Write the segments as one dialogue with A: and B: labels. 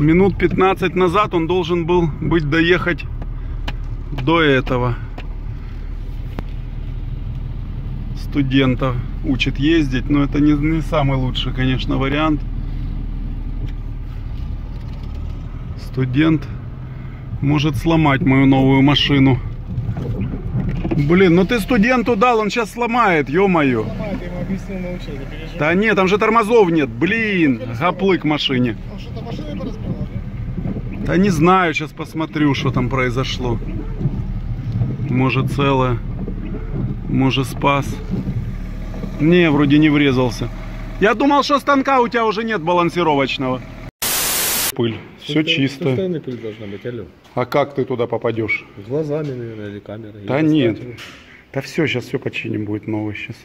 A: Минут 15 назад он должен был быть доехать до этого. Студентов учит ездить, но это не, не самый лучший, конечно, вариант. Студент может сломать мою новую машину. Блин, ну ты студенту дал, он сейчас сломает, ё-моё. Да нет, там же тормозов нет, блин, гоплык машине.
B: Он что-то?
A: Да не знаю, сейчас посмотрю, что там произошло. Может целое, может спас. Не, вроде не врезался. Я думал, что станка у тебя уже нет балансировочного. Пыль, все чисто.
B: Постоянная пыль должна быть, алло.
A: А как ты туда попадешь?
B: Глазами, наверное, или камерой.
A: Да
B: или
A: нет. Да все, сейчас все починим, будет новый сейчас.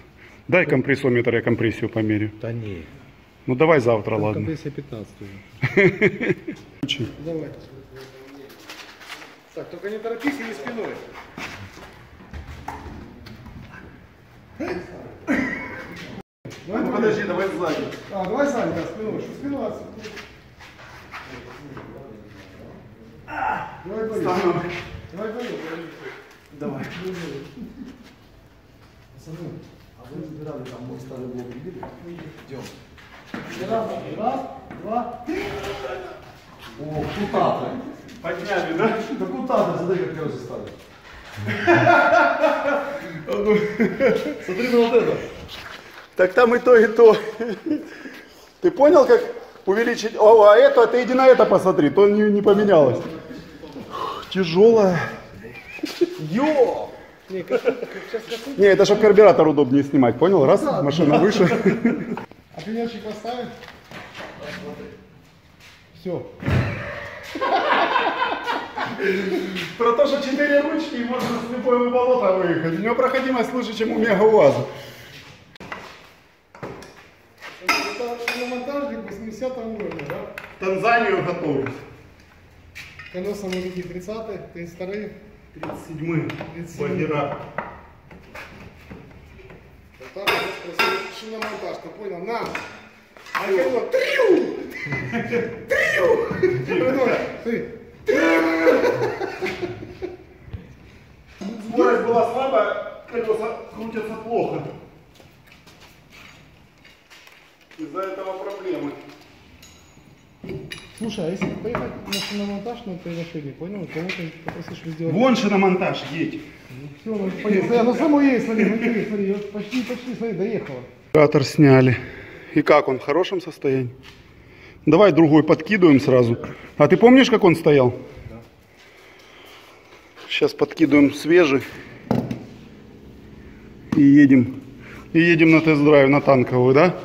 A: Дай компрессометр, я компрессию померю.
B: Да не.
A: Ну давай завтра,
B: Там
A: ладно.
B: компрессия 15 уже. Давай. Так, только не торопись и не спиной.
A: Ну, подожди, давай сзади.
B: А, давай сзади, да, спиной. Что спиной? Давай поедем. Давай поедем.
A: Давай.
B: Пацаны, а вы разбирали там мой старый блок видели? Идем. Раз, раз, два. О, кутаты.
A: Подняли, да?
B: Да кутаты, смотри, как я уже ставлю. Смотри на вот это.
A: Так там и то, и то. Ты понял, как увеличить? О, а это, ты иди на это посмотри, то не, не поменялось. Тяжелая. Йо!
B: Не,
A: это чтобы карбюратор удобнее снимать, понял? Раз, машина выше.
B: А пенечек поставим? Все.
A: Про то, что четыре ручки и можно с любого болота выехать. У него проходимость лучше, чем у Мега УАЗа.
B: Это шиномонтажник 80 уровня, да?
A: Танзанию готовлюсь.
B: Колеса мужики 30-е, 32-е.
A: 37-й.
B: 37-й.
A: Багира.
B: Спросили, шиномонтаж, ты понял? На! А я говорю, трю! Трю! Ты,
A: Скорость была слабая, колеса крутятся плохо. Из-за этого проблемы.
B: Слушай, а если поехать на шиномонтаж на этой машине, понял? Кого ты попросишь сделать?
A: Вон шиномонтаж, едь.
B: Все, ну поехали. Оно само есть, смотри, смотри, смотри, вот почти, почти, смотри, доехала.
A: Катер сняли. И как он, в хорошем состоянии? Давай другой подкидываем сразу. А ты помнишь, как он стоял? Сейчас подкидываем свежий. И едем. И едем на тест-драйв на танковую, да?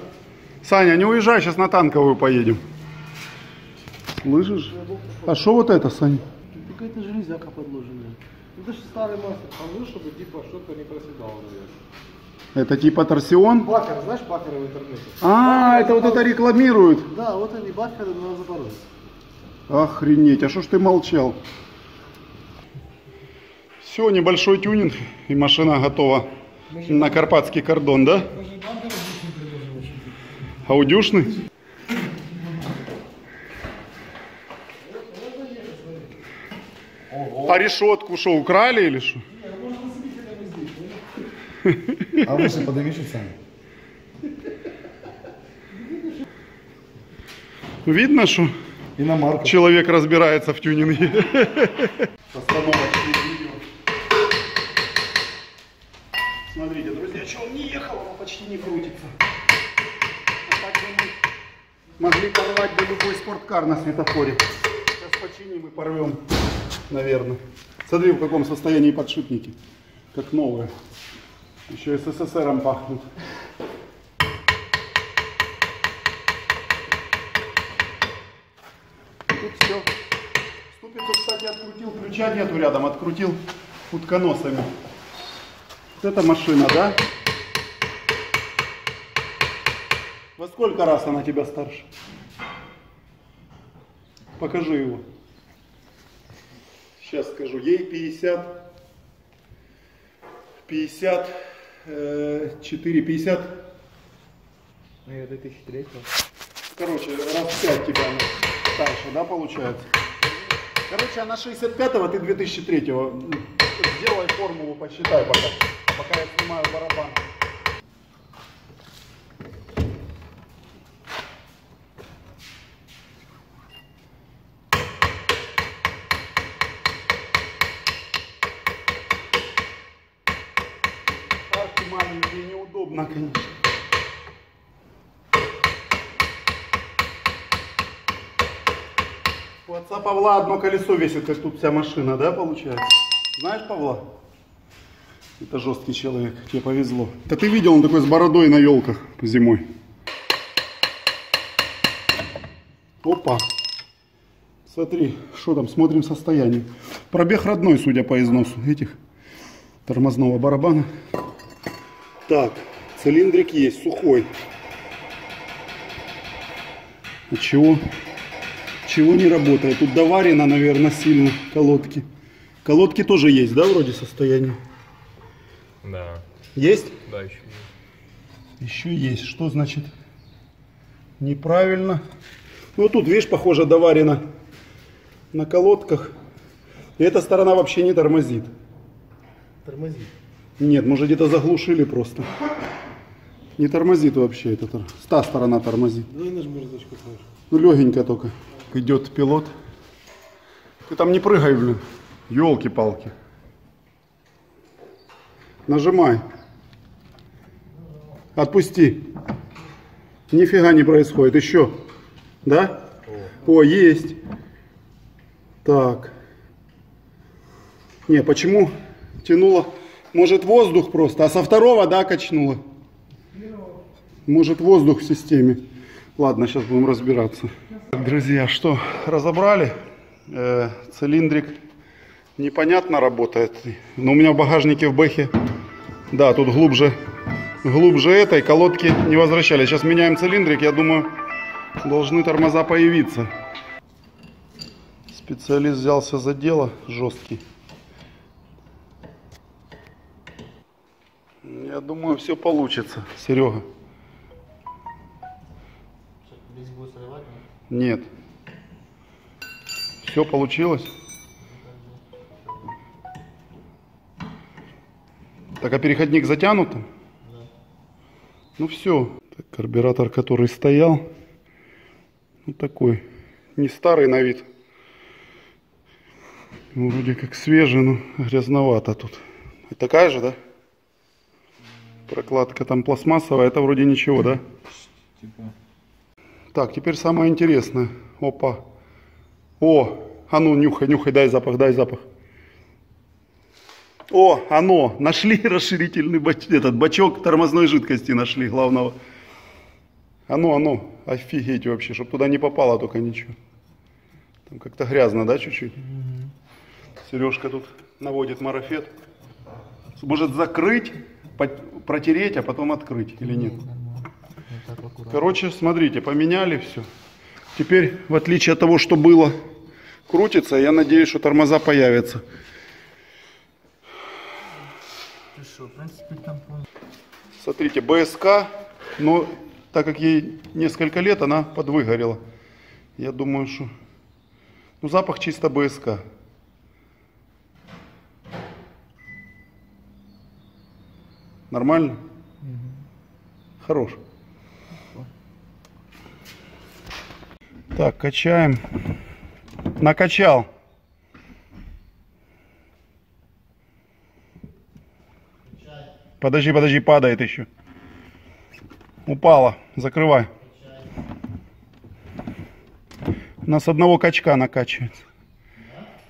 A: Саня, не уезжай, сейчас на танковую поедем. Слышишь? А что вот это, Саня?
B: Какая-то железяка подложенная. Это же старый мастер, положил, чтобы типа что-то не проседало, наверное.
A: Это типа торсион?
B: Бакер, знаешь бакеры в интернете?
A: А, это вот это рекламируют.
B: Да, вот они бакеры на Запорожье.
A: Охренеть, а что ж ты молчал? Все, небольшой тюнинг, и машина готова на карпатский кордон, да? Аудюшный? А решетку что, украли или что?
C: А выше подними чуть сами.
A: Видно, что
C: Иномарка.
A: человек разбирается в тюнинге. Смотрите, друзья, что он не ехал, он почти не крутится. А так мы могли порвать бы любой спорткар на светофоре. И порвем, наверное. Смотри, в каком состоянии подшипники. Как новые. Еще СССРом пахнут. Тут все. Ступицу, кстати, открутил, ключа нету рядом, открутил утконосами. Вот эта машина, да? Во сколько раз она тебя старше? Покажи его. Сейчас скажу. Ей 50... 54, 50...
B: Ну, я 2003
A: Короче, раз в 5 тебя она старше, да, получается? Короче, а на 65-го ты 2003-го. м, Сделай формулу, посчитай пока. Пока я снимаю барабан. Павла одно колесо весит, как тут вся машина, да, получается? Знаешь Павла? Это жесткий человек, тебе повезло. Да ты видел, он такой с бородой на елках зимой. Опа. Смотри, что там, смотрим состояние. Пробег родной, судя по износу этих тормозного барабана. Так, цилиндрик есть, сухой. А чего? Чего не работает? Тут доварено, наверное, сильно колодки. Колодки тоже есть, да, вроде состояние?
D: Да,
A: Есть?
D: да, еще есть.
A: Еще есть. Что значит неправильно? Ну, тут, видишь, похоже, доварено на колодках. И эта сторона вообще не тормозит.
B: Тормози.
A: Нет, может где-то заглушили просто. Не тормозит вообще эта тор- Та сторона тормозит.
B: Давай нажми разочку тоже.
A: Ну, легенько только. Идет пилот. Ты там не прыгай, блин. Елки-палки. Нажимай. Отпусти. Нифига не происходит. Еще. Да? О, есть. Так. Не, почему тянуло? Может воздух просто, а со второго, да, качнуло? Может воздух в системе. Ладно, сейчас будем разбираться. Друзья, что, разобрали? Э, цилиндрик непонятно работает. Но у меня в багажнике в бэхе, да, тут глубже, глубже этой колодки не возвращали. Сейчас меняем цилиндрик, я думаю, должны тормоза появиться. Специалист взялся за дело, жесткий. Я думаю, все получится, Серега. Нет. Все получилось. Так, а переходник затянут? там? Ну все. Так, карбюратор, который стоял, ну такой, не старый на вид. Ну, вроде как свежий, но грязновато тут. И такая же, да? Прокладка там пластмассовая, это вроде ничего, да? Так, теперь самое интересное. Опа. О, а ну, нюхай, нюхай, дай запах, дай запах. О, оно, нашли расширительный бач... этот бачок тормозной жидкости нашли главного. Оно, оно, офигеть вообще, чтобы туда не попало только ничего. Там как-то грязно, да, чуть-чуть? Сережка тут наводит марафет. Может закрыть, протереть, а потом открыть или нет? Короче, смотрите, поменяли все. Теперь, в отличие от того, что было, крутится, я надеюсь, что тормоза появятся. Смотрите, БСК, но так как ей несколько лет, она подвыгорела. Я думаю, что... Ну, запах чисто БСК. Нормально? Хорош. Так, качаем. Накачал. Подожди, подожди, падает еще. Упала. Закрывай. У нас одного качка накачивается.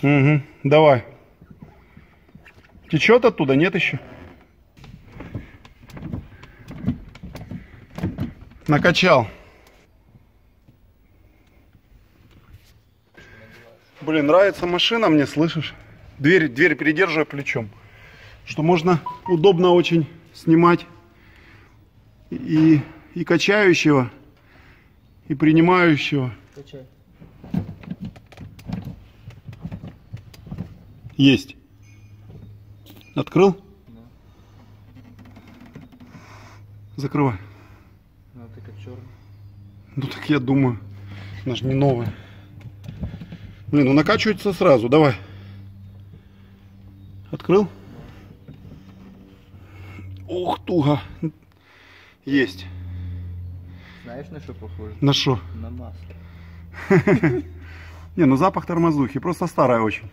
A: Угу. Давай. Течет оттуда? Нет еще? Накачал. Блин, нравится машина мне, слышишь? Дверь, дверь передерживай плечом. Что можно удобно очень снимать и, и качающего, и принимающего.
B: Качай.
A: Есть. Открыл? Закрывай.
B: Ну, ты как черный.
A: Ну так я думаю. Она же не новая. Блин, ну накачивается сразу, давай. Открыл? Ух, туго. Есть.
B: Знаешь, на что похоже?
A: На что?
B: На масло.
A: Не, ну запах тормозухи, просто старая очень.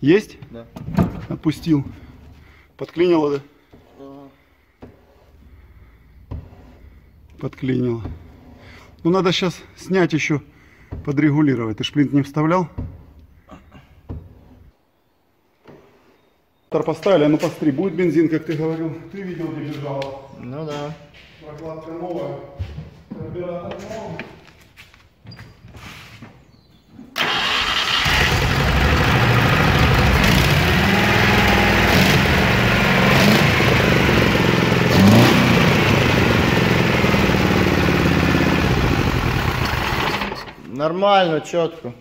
A: Есть?
B: Да.
A: Отпустил. Подклинило, да? Подклинило. Ну надо сейчас снять еще, подрегулировать. Ты шплинт не вставлял? Тор поставили, а ну постри, будет бензин, как ты говорил. Ты видел, где бежала.
B: Ну да.
A: Прокладка новая. Карбюратор новый.
B: Нормально, четко.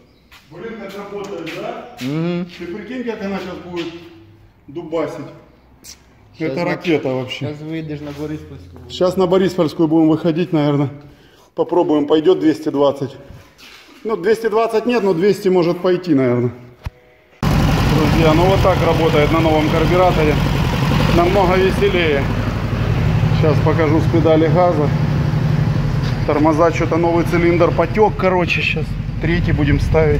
A: Блин, как работает, да? Ты прикинь, как она сейчас будет дубасить.
B: Щас
A: Это
B: на-
A: ракета вообще.
B: Сейчас выйдешь на Бориспольскую.
A: Сейчас на Бориспольскую будем выходить, наверное. Попробуем, пойдет 220. Ну, 220 нет, но 200 может пойти, наверное. Друзья, ну вот так работает на новом карбюраторе. Намного веселее. Сейчас покажу с педали газа. Тормоза, что-то новый цилиндр потек, короче, сейчас. Третий будем ставить.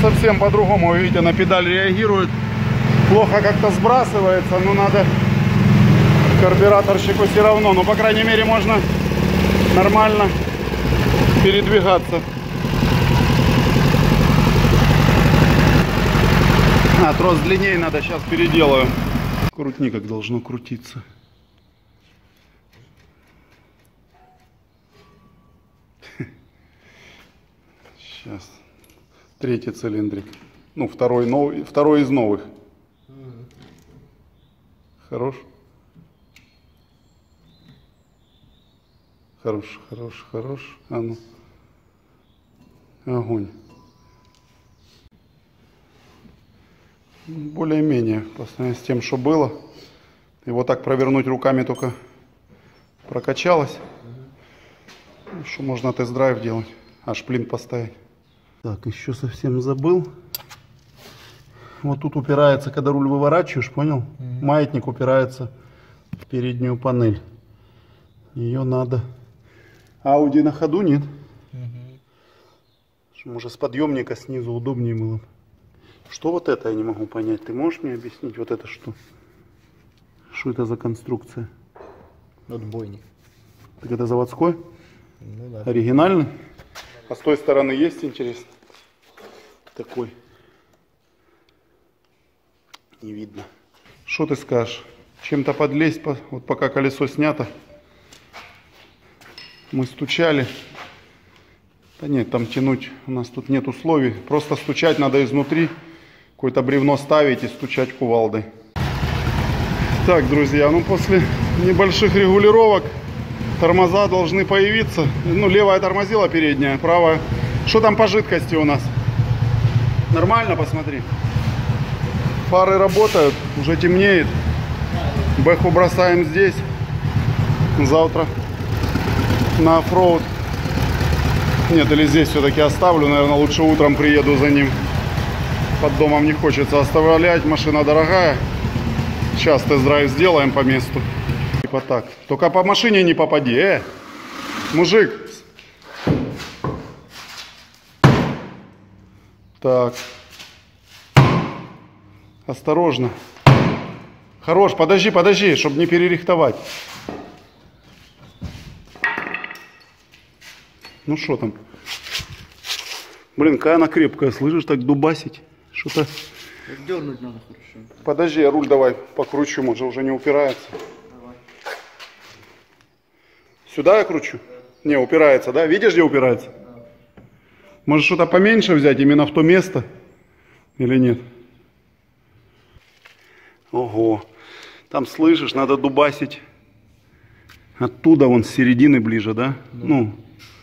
A: Ну, совсем по-другому, видите, на педаль реагирует. Плохо как-то сбрасывается, но надо карбюраторщику все равно. Но, по крайней мере, можно нормально передвигаться. А, трос длиннее надо, сейчас переделаю. Крутни, как должно крутиться. Сейчас. Третий цилиндрик. Ну, второй, новый, второй из новых. Хорош? Хорош, хорош, хорош. А ну. Огонь. Более-менее, по сравнению с тем, что было. Его так провернуть руками только прокачалось. Что можно тест-драйв делать, а шплин поставить. Так, еще совсем забыл. Вот тут упирается, когда руль выворачиваешь, понял? Маятник упирается в переднюю панель. Ее надо... Ауди на ходу нет. Что, Может, с подъемника снизу удобнее было. Что вот это, я не могу понять. Ты можешь мне объяснить, вот это что? Что это за конструкция?
B: Отбойник.
A: Так это заводской?
B: Ну да.
A: Оригинальный? А с той стороны есть, интересно? Такой. Не видно. Что ты скажешь? Чем-то подлезть, по- вот пока колесо снято. Мы стучали. Да нет, там тянуть у нас тут нет условий. Просто стучать надо изнутри. Какое-то бревно ставить и стучать кувалдой. Так, друзья, ну после небольших регулировок тормоза должны появиться. Ну, левая тормозила передняя, правая. Что там по жидкости у нас? Нормально, посмотри. Фары работают, уже темнеет. Бэху бросаем здесь. Завтра на оффроуд. Нет, или здесь все-таки оставлю. Наверное, лучше утром приеду за ним. Под домом не хочется оставлять. Машина дорогая. Сейчас тест-драйв сделаем по месту. Типа так. Только по машине не попади. Э, мужик. Так. Осторожно. Хорош, подожди, подожди, чтобы не перерихтовать. Ну что там? Блин, какая она крепкая, слышишь, так дубасить. Что-то...
B: Дернуть надо хорошо.
A: Подожди, я руль давай покручу, может уже не упирается. Сюда я кручу? Не, упирается, да? Видишь, где упирается? Может что-то поменьше взять именно в то место? Или нет? Ого. Там слышишь, надо дубасить. Оттуда вон с середины ближе, да? Ну,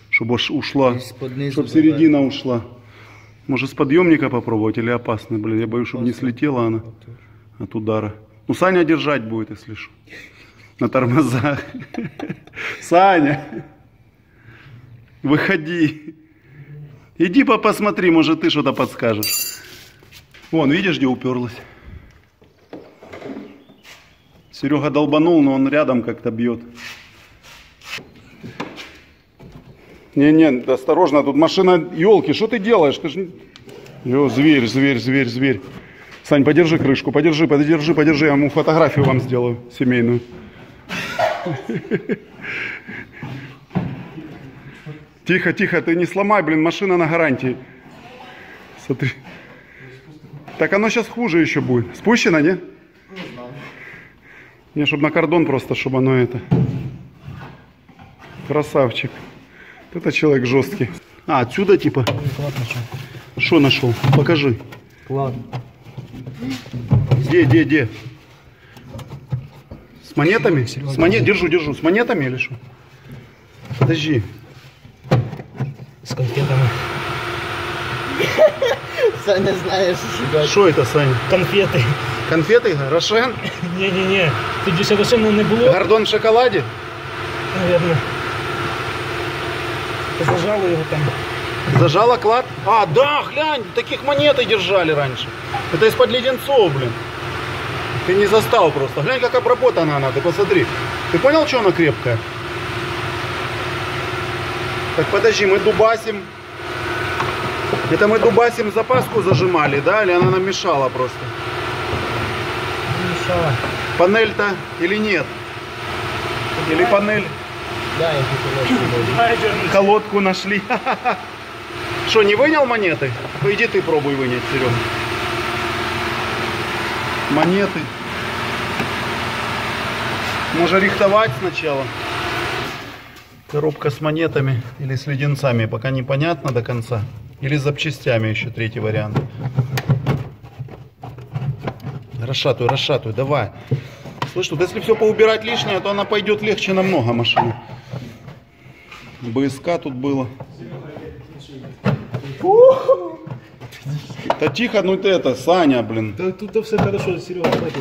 A: чтобы ушла. Чтобы середина ушла. Может, с подъемника попробовать или опасно, блин? Я боюсь, чтобы не слетела она от удара. Ну, Саня держать будет, если что. На тормозах. Саня, выходи. Иди по посмотри, может, ты что-то подскажешь. Вон, видишь, где уперлась? Серега долбанул, но он рядом как-то бьет. Не-не, осторожно, тут машина, елки, что ты делаешь? Ты ж... не- Ё, зверь, зверь, зверь, зверь. Сань, подержи крышку, подержи, подержи, подержи, я ему фотографию вам сделаю, семейную. Тихо, тихо, ты не сломай, блин, машина на гарантии. Смотри. Так оно сейчас хуже еще будет. Спущено, не? Не, чтобы на кордон просто, чтобы оно это. Красавчик. Это человек жесткий. А, отсюда типа?
B: Клад нашел.
A: Что нашел? Покажи.
B: Клад.
A: Где, где, где? С монетами? С монет... Держу, держу. С монетами или что? Подожди.
B: С конфетами.
E: Саня, знаешь,
A: Что это, Саня?
B: Конфети.
A: Конфеты? Рошен?
B: Ні-ні-ні. Тоді ще совершенно не було,
A: Гордон в шоколаде?
B: наверное. Зажали його там.
A: Зажала клад? А, да, глянь, таких монеты держали раньше. Это из-под леденцов, блин. Ты не застал просто. Глянь, как обработана она, ты посмотри. Ты понял, что она крепкая? Так подожди, мы дубасим. Это мы дубасим запаску зажимали, да? Или она нам мешала просто?
B: Мішала.
A: Панель-то или нет? Или панель?
E: Да, я хотел
A: Колодку нашли. Что, не вынял монеты? Ну иди ты пробуй вынять, Серега. Монеты. Можно рихтовать сначала. Коробка с монетами или с леденцами, пока непонятно до конца. Или с запчастями еще третий вариант. Расшатывай, расшатывай, давай. Слышь, тут если все поубирать лишнее, то она пойдет легче намного машина. БСК тут было. Да тихо, ну ты это, Саня, блин.
B: Та тут все хорошо, Серега, давайте.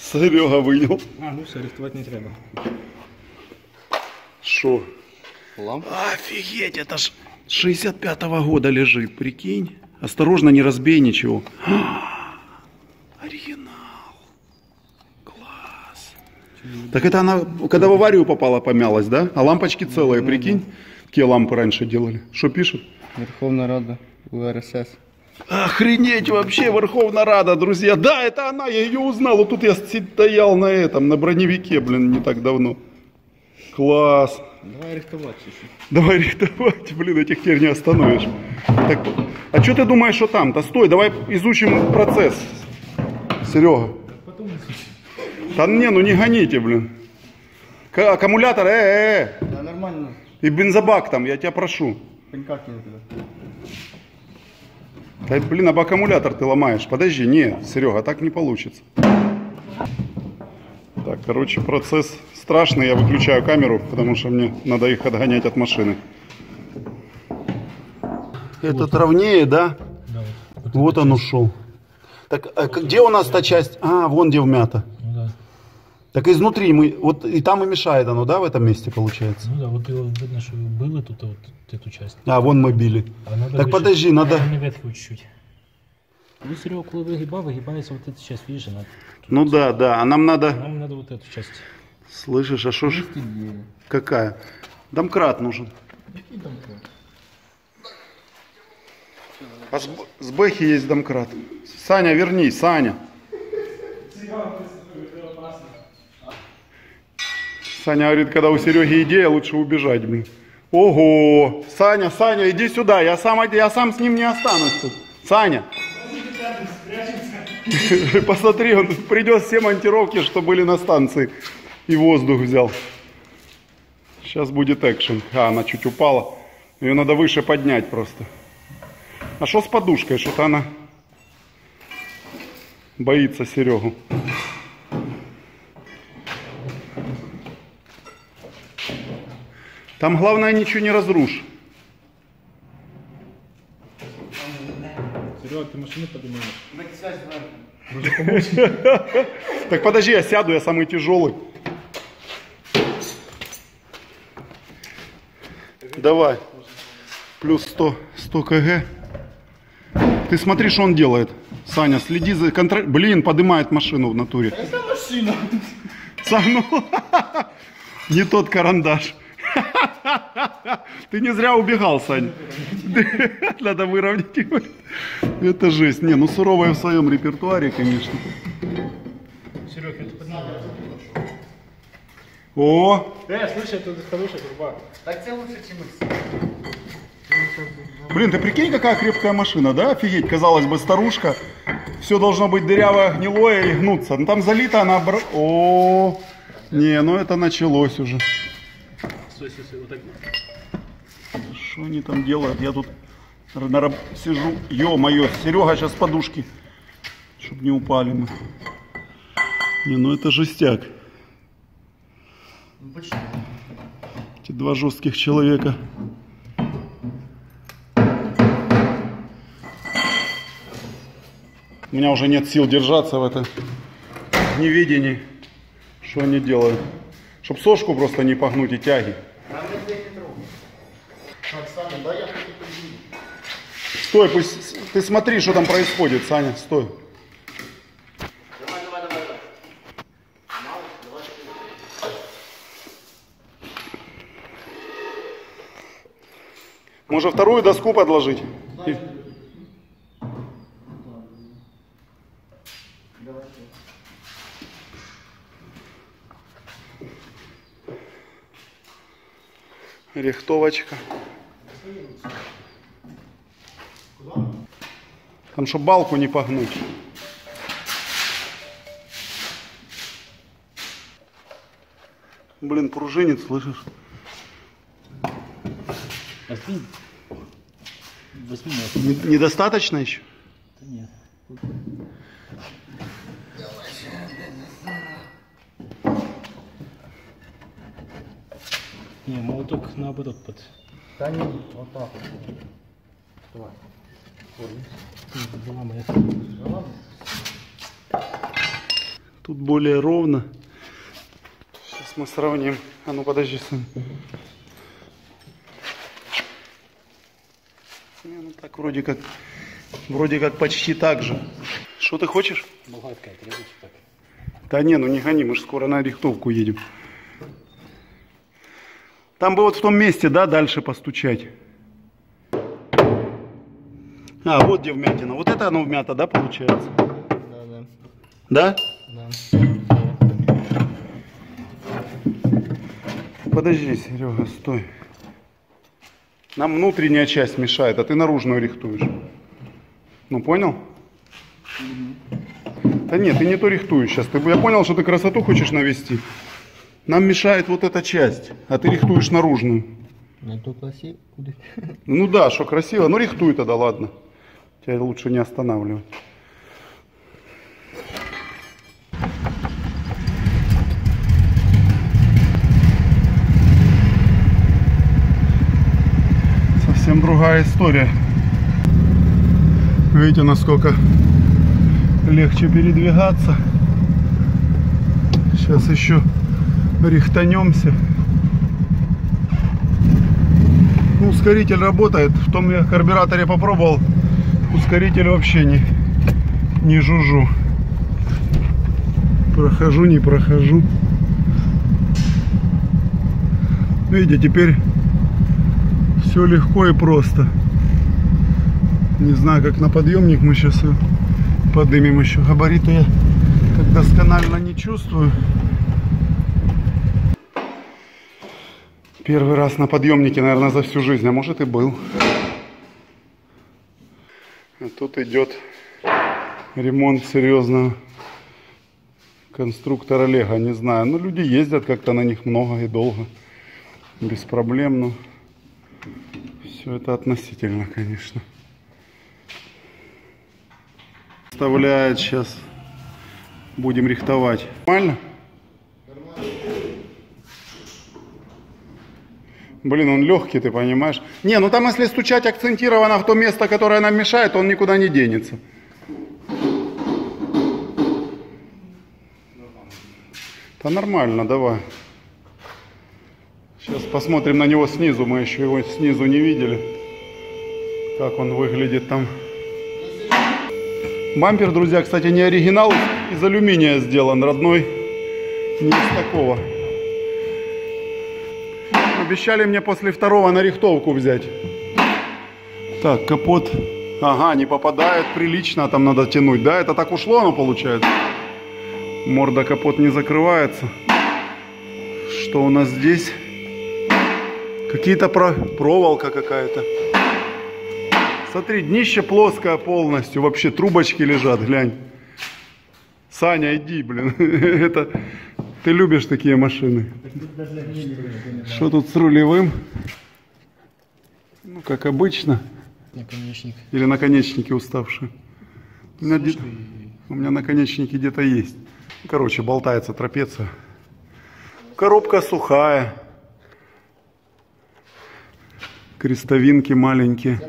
A: Серега вынял.
B: А, ну все, рихтувати не треба.
A: Шо?
E: Лампа?
A: Офигеть, это ж 65-го года лежит, прикинь. Осторожно, не разбей ничего. Оригинал. Класс. Так это она, когда в аварию попала, помялась, да? А лампочки целые, прикинь? Какие лампы раньше делали? Что пишет?
E: Верховна Рада УРСС.
A: Охренеть вообще, Верховная Рада, друзья. Да, это она, я ее узнал. Вот тут я стоял на этом, на броневике, блин, не так давно. Класс.
E: Давай рихтувати ще.
A: Давай рихтовать, блин, этих теперь не остановишь. Так, а что ты думаешь, что там? Да стой, давай изучим процесс. Серега. Да не, ну не гоните, блин. К- аккумулятор, э, э, э.
E: Да нормально.
A: И бензобак там, я тебя прошу.
E: Пенька кинь туди.
A: Да, блин, об аккумулятор ты ломаешь. Подожди, не, Серега, так не получится. Так, короче, процесс страшный. Я выключаю камеру, потому что мне надо их отгонять от машины. Этот ровнее, да?
B: Да, от,
A: Вот он ушел. Так, а где у нас та часть? А, вон где вмята. Так изнутри мы, вот и там и мешает оно, да, в этом месте получается?
B: Ну да, от його видно, що били тут от, эту часть.
A: А, вон мы били.
B: А надо
A: Так
B: вище-
A: подожди, надо...
B: Не ветху чуть-чуть. Ну, Серега, коли вигибав, вигибається вот эта часть, видишь, она...
A: Ну да, да, а нам надо...
B: Нам надо вот эту часть.
A: Слышишь, а что ж... Какая? Домкрат нужен. А с, с Бэхи есть домкрат. Саня, вернись, Саня. Саня говорит, когда у Сереги идея, лучше убежать, блин. Ого! Саня, Саня, иди сюда, я сам, я сам с ним не останусь тут. Саня! Посмотри, он придет все монтировки, что были на станции. И воздух взял. Сейчас будет экшен. А, она чуть упала. Ее надо выше поднять просто. А что с подушкой? Что-то она боится Серегу. Там главное ничего не разрушь.
E: Почему поднимаешь?
B: Так сядь сверху.
A: Так подожди, я сяду, я самый тяжелый. Давай. Плюс 100, 100 кг. Ты смотри, что он делает. Саня, следи за контроль. Блин, поднимает машину в натуре.
B: Это машина.
A: Согнул. Не тот карандаш. Ты не зря убегал, Сань. Надо выровнять его. Это жесть. Не, ну суровая в своем репертуаре, конечно.
E: Серег, это поднимаешь.
A: О,
E: Э, слушай, это хорошая труба.
B: Так тебе лучше, чем
A: блин, ты прикинь, какая крепкая машина, да? Офигеть, казалось бы, старушка. Все должно быть дырявое, гнилое и гнуться. Ну там залито, она... бр- О, не, ну это началось уже.
E: Вот так.
A: Что они там делают? Я тут на сижу. Ё-моё, Серега сейчас подушки. Чтоб не упали мы. Не, ну это жестяк.
B: Ну почему?
A: Эти два жестких человека. У меня уже нет сил держаться в этом неведении, что они делают. Чтоб сошку просто не погнуть и тяги.
B: Нам не не трогай. Так, Саня, дай я хоть подниму.
A: Стой, пусть ты смотри, что там происходит, Саня, стой.
B: Давай.
A: Может вторую доску подложить? И- Рихтовочка. Там, чтобы балку не погнуть. Блин, пружинит, слышишь?
E: Возьми. Возьми
A: Не- Недостаточно еще?
E: Нет. Не, молоток наоборот под.
B: Да не, вот так вот. Давай.
A: Тут более ровно. Сейчас мы сравним. А ну подожди, сын. Не, ну так вроде как, вроде как почти так же. Что ты хочешь?
E: Болгарка, требуется так.
A: Да не, ну не гони, мы же скоро на рихтовку едем. Там бы вот в том месте, да, дальше постучать. А, вот где вмятина. Вот это оно вмято, да, получается?
E: Да, да.
A: Да?
E: Да.
A: Подожди, Серега, стой. Нам внутренняя часть мешает, а ты наружную рихтуешь. Ну, понял? Да нет, ты не то рихтуешь сейчас. Ты, я понял, что ты красоту хочешь навести. Нам мешает вот эта часть, а ты рихтуешь наружную.
E: На то классе будет.
A: Ну да, что красиво. Ну рихтуй тогда, ладно. Тебя лучше не останавливать. Совсем другая история. Видите, насколько легче передвигаться. Сейчас еще рихтанемся. Ну, ускоритель работает. В том я карбюраторе попробовал. Ускоритель вообще не, не жужжу. Прохожу, не прохожу. Видите, теперь все легко и просто. Не знаю, как на подъемник мы сейчас поднимем еще. Габариты я так досконально не чувствую. Первый раз на подъемнике, наверное, за всю жизнь, а может и был. Тут идет ремонт серьезного конструктора Лего, не знаю. Ну, люди ездят как-то на них много и долго. Без проблем, но все это относительно, конечно. Вставляет сейчас. Будем рихтовать. Нормально? Блин, он легкий, ты понимаешь? Не, ну там если стучать акцентированно в то место, которое нам мешает, он никуда не денется. Да нормально, давай. Сейчас посмотрим на него снизу, мы еще его снизу не видели. Как он выглядит там. Бампер, друзья, кстати, не оригинал, из алюминия сделан, родной, не из такого. Обещали мне после второго на рихтовку взять. Так, капот. Ага, не попадает прилично, там надо тянуть. Да, это так ушло оно получается. Морда капот не закрывается. Что у нас здесь? Какие-то про... проволока какая-то. Смотри, днище плоское полностью. Вообще трубочки лежат, глянь. Саня, иди, блин. Это ты любишь такие машины. Что тут с рулевым? Ну, как обычно.
E: Наконечник.
A: Или наконечники уставшие. У меня, где- у меня наконечники где-то есть. Короче, болтается трапеция. Коробка сухая. Крестовинки маленькие.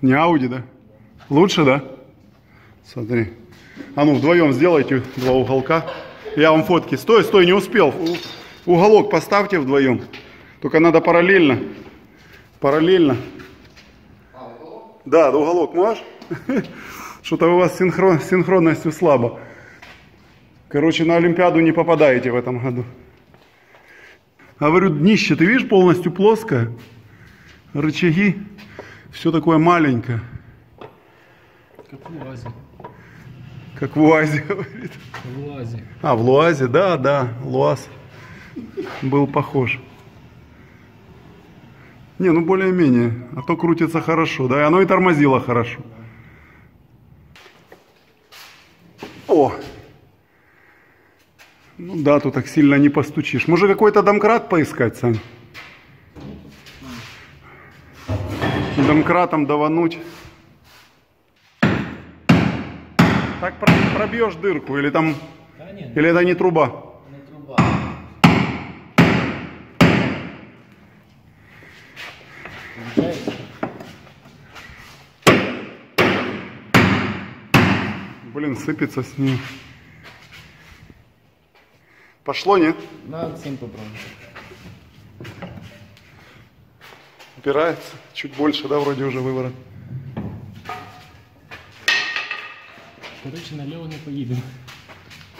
E: Не
A: Ауди, да? Лучше, да? Смотри. А ну, вдвоем сделайте два уголка. Я вам фотки. Стой, стой, не успел. У- Уголок поставьте вдвоем. Только надо параллельно. Параллельно. Да, уголок можешь? Что-то у вас синхрон, синхронностью слабо. Короче, на Олимпиаду не попадаете в этом году. Говорю, днище, ты видишь, полностью плоское. Рычаги. Все такое маленькое.
D: Как в УАЗе.
A: Как в УАЗе говорит.
D: В УАЗе.
A: А, в Луазе, да, да, Луаз был похож. Не, ну более-менее. А то крутится хорошо, да, и оно и тормозило хорошо. О! Ну да, тут так сильно не постучишь. Может какой-то домкрат поискать, Сань? Домкратом давануть. Так про- пробьешь дырку или там... Или это не труба?
E: Не труба.
A: Блин, сыпется с ним. Пошло, нет?
E: На цим попробуй.
A: Упирается. Чуть больше, да, вроде уже выворот.
D: Короче, налево не поїдемо.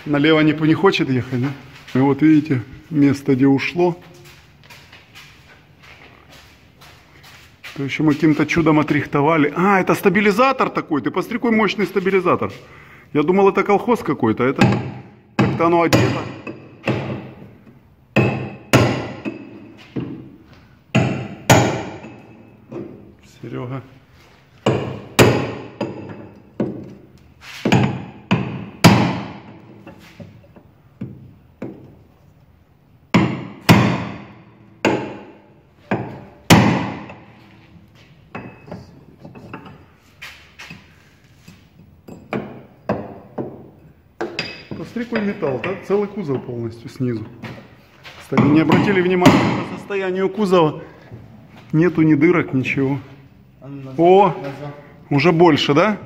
A: Налево не, не хочет ехать, да? И вот видите, место, где ушло. То еще мы каким-то чудом отрихтовали. А, это стабилизатор такой. Ты посмотри, какой мощный стабилизатор. Я думал, это колхоз какой-то. а Это как-то оно одето. Серега. Какой металл, да? Целый кузов полностью снизу. Кстати, не обратили внимания по состоянию кузова. Нету ни дырок, ничего.
E: А.
A: О, уже больше, да?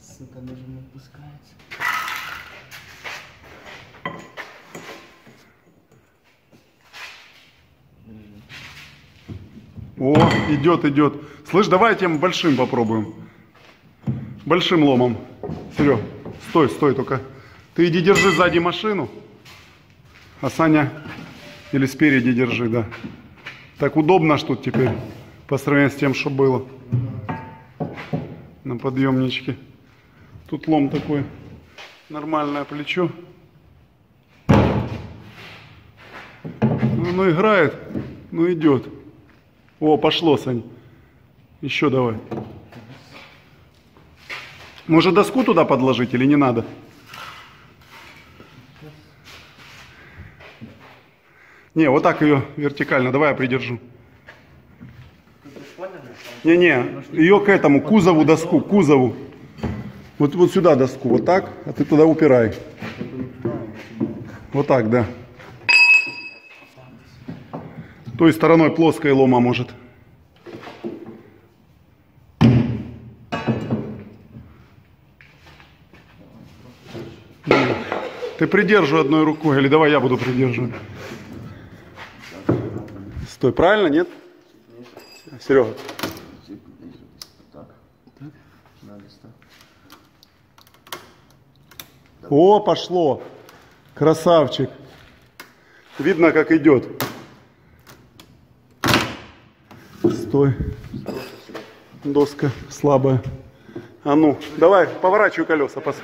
E: Сука, даже не.
A: О, идет, идет. Слышь, давай тем большим попробуем. Большим ломом. Серег, стой, стой только. Ты иди держи сзади машину. А Саня или спереди держи, да. Так удобно тут теперь по сравнению с тем, что было на подъемничке. Тут лом такой. Нормальное плечо. Ну, играет, ну идет. О, пошло, Сань. Еще давай. Может доску туда подложить или не надо? Не, вот так ее вертикально. Давай я придержу. Не-не, ее к этому, кузову доску, кузову. Вот, вот сюда доску, вот так, а ты туда упирай. Вот так, да. Той стороной плоская лома может. Ты придерживай одной рукой, или давай я буду придерживать. Стой, правильно, нет? Серега. О, пошло. Красавчик. Видно, как идет. Стой. Доска слабая. А ну, давай, поворачивай колеса. пос-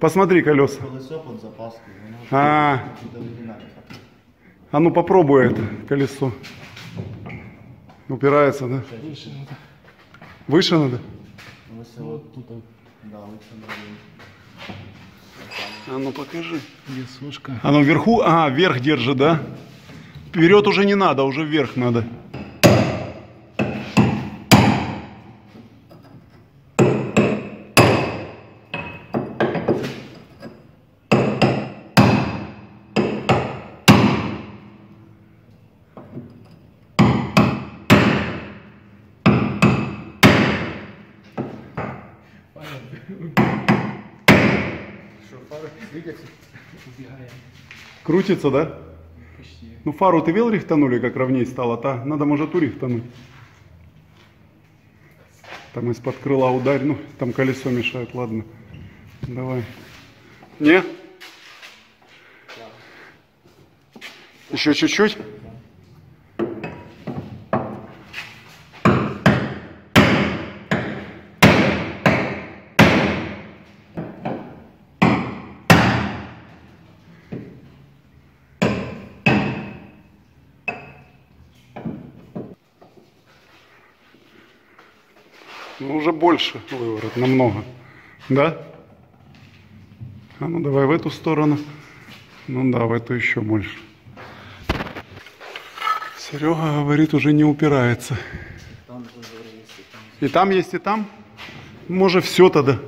A: Посмотри колеса.
B: Колесо под запаской. Воно
A: А, а ну попробуй это колесо. Упирается, да?
D: Выше надо.
A: А ну покажи.
D: Весушка.
A: Оно вверху, а, вверх держит, да? Вперед уже не надо, уже вверх надо. Крутится, да?
D: Почти.
A: Ну фару ты видел рихтанули, как ровней стало, та? Надо, может, ту рихтануть. Там из-под крыла ударь, ну, там колесо мешает, ладно. Давай. Не? Еще чуть-чуть? Ну, уже больше выворот, намного. Да? А ну давай в эту сторону. Ну да, в эту еще больше. Серега говорит, уже не упирается. И там есть, и там? Может, все тогда.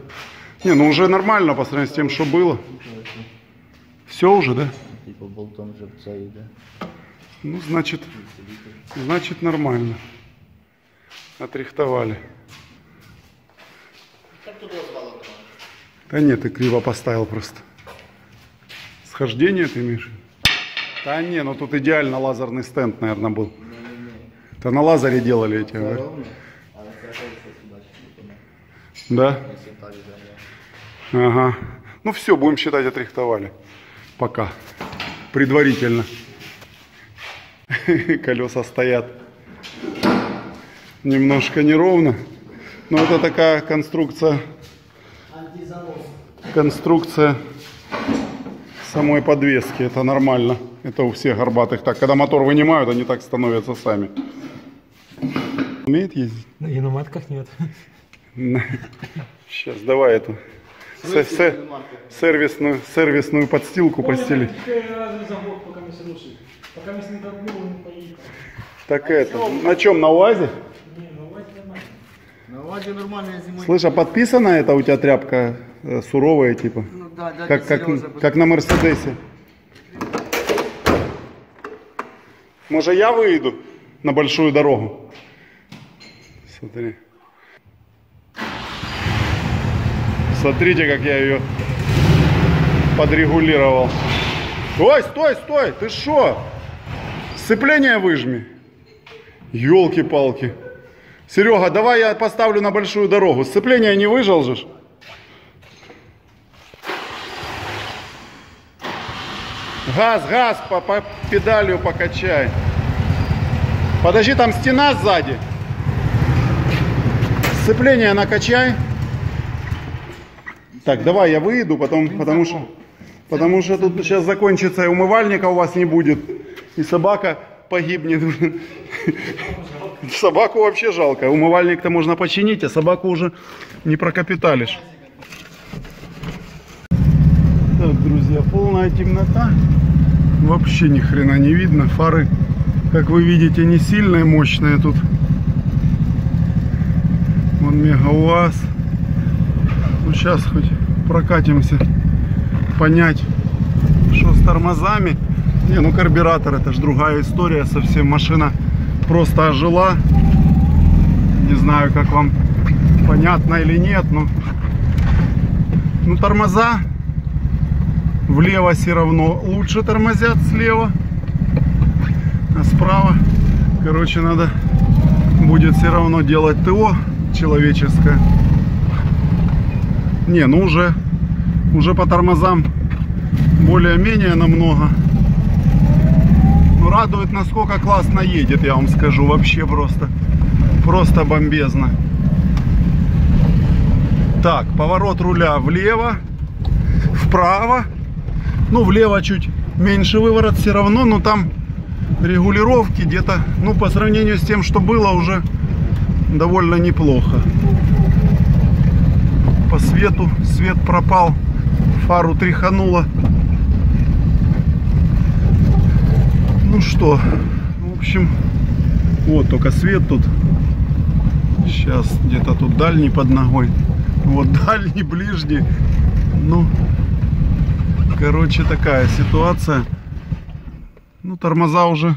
A: Не, ну уже нормально по сравнению с тем, что было. Все уже, да?
B: Типу болтом вже це йде.
A: Ну, значит, значит нормально. Отрихтовали. Да нет, ты криво поставил просто. Схождение ты имеешь? Да не, ну тут идеально лазерный стенд, наверное, был. Это на лазере делали эти. Да?
B: взяли.
A: Ага. Ну все, будем считать, отрихтовали. Пока. Предварительно. Колеса стоят немножко неровно. Но это такая конструкция. Конструкция самой подвески. Это нормально. Это у всех горбатых так. Когда мотор вынимают, они так становятся сами. Умеет ездить?
D: На иноматках нет.
A: Сейчас, давай эту се- се- сервисную, сервисную подстилку постели.
D: С.
A: Так это, на чем, на УАЗе?
D: Не, ну вот нормально.
B: На ладі нормальна зимой.
A: Слышь, а подписана эта у тебя тряпка э, суровая, типа?
B: Ну да, дядя
A: Как, как,
B: Сережа
A: как на Мерседесе. Может, я выйду на большую дорогу? Смотри. Смотрите, как я ее подрегулировал. Ой, стой, стой, ты что? Сцепление выжми. Елки-палки. Серега, давай я поставлю на большую дорогу. Сцепление не выжал же? Газ, газ, по, по педалью покачай. Подожди, там стена сзади. Сцепление накачай. Так, давай я выйду, потом, потому что, потому что тут сейчас закончится и умывальника у вас не будет, и собака погибнет. Собаку вообще жалко. Умывальник-то можно починить, а собаку уже не прокапиталишь. Так, друзья, полная темнота. Вообще ни хрена не видно. Фары, как вы видите, не сильные, мощные тут. Вон мега УАЗ. Ну, сейчас хоть прокатимся, понять, что с тормозами. Не, ну карбюратор это же другая история совсем. Машина просто ожила. Не знаю, как вам понятно или нет, но ну, тормоза Влево все равно лучше тормозят слева. А справа, короче, надо будет все равно делать ТО человеческое. Не, ну уже, уже по тормозам более-менее намного. Радует, насколько классно едет, я вам скажу. Вообще просто, просто бомбезно. Так, поворот руля влево, вправо. Ну, влево чуть меньше выворот все равно, но там регулировки где-то, ну, по сравнению с тем, что было, уже довольно неплохо. По свету, свет пропал, фару тряхануло. Ну что, в общем, вот только свет тут. Сейчас где-то тут дальний под ногой. Вот дальний, ближний. Ну, короче, такая ситуация. Ну, тормоза уже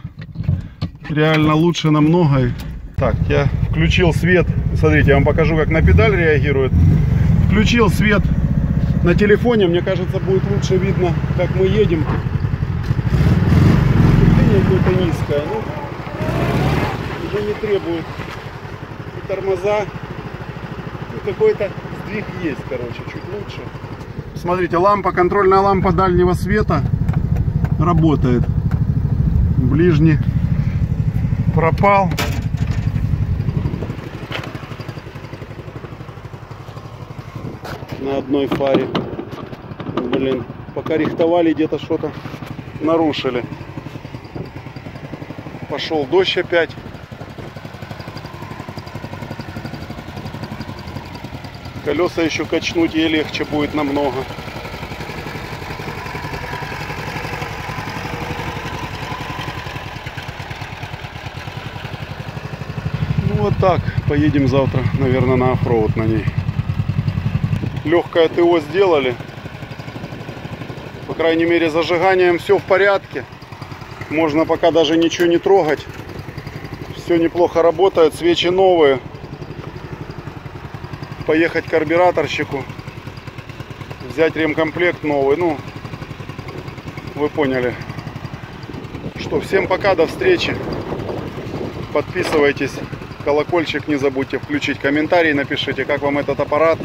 A: реально лучше намного. Так, я включил свет. Смотрите, я вам покажу, как на педаль реагирует. Включил свет на телефоне. Мне кажется, будет лучше видно, как мы едем. Давление какое-то низкое. Ну, уже не требует и тормоза. Ну, какой-то сдвиг есть, короче, чуть лучше. Смотрите, лампа, контрольная лампа дальнего света работает. Ближний пропал. На одной фаре. Блин, пока рихтовали, где-то что-то нарушили. Пошел дождь опять. Колеса еще качнуть ей легче будет намного. Ну вот так. Поедем завтра, наверное, на оффроуд на ней. Легкое ТО сделали. По крайней мере, зажиганием все в порядке. Можно пока даже ничего не трогать. Все неплохо работает. Свечи новые. Поехать к карбюраторщику. Взять ремкомплект новый. Ну, вы поняли. Что, всем пока, до встречи. Подписывайтесь. Колокольчик не забудьте включить. Комментарий напишите, как вам этот аппарат.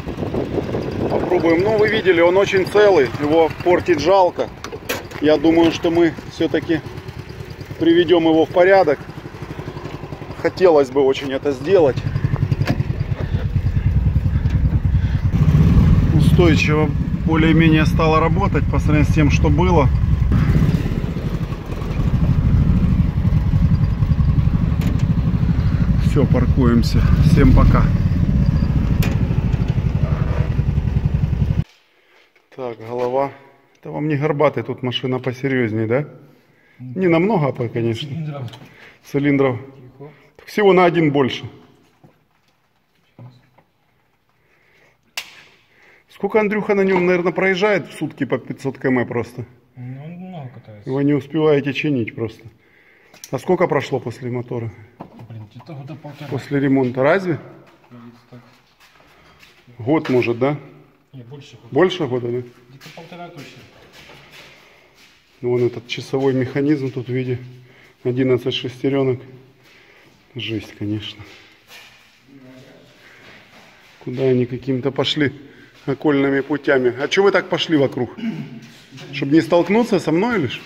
A: Попробуем. Ну, вы видели, он очень целый. Его портить жалко. Я думаю, что мы все-таки приведем его в порядок. Хотелось бы очень это сделать. Устойчиво более-менее стало работать по сравнению с тем, что было. Все, паркуемся. Всем пока. Так, голова. Это вам не горбатый, тут машина посерьезнее, да? Не намного, а, конечно.
D: Цилиндров.
A: Цилиндров. Всего на один больше. Сколько Андрюха на нем, наверное, проезжает в сутки по 500 км просто?
D: Ну, он много катается.
A: Вы не успеваете чинить просто. А сколько прошло после мотора?
D: Блин, где-то года полтора.
A: После ремонта? Разве? Год может, да?
D: Не, больше года.
A: Больше года, да?
D: Где-то полтора точно.
A: Ну, Вон этот часовой механизм тут в виде 11 шестеренок. Жесть, конечно. Куда они каким-то пошли окольными путями? А что вы так пошли вокруг? Чтобы не столкнуться со мной лишь?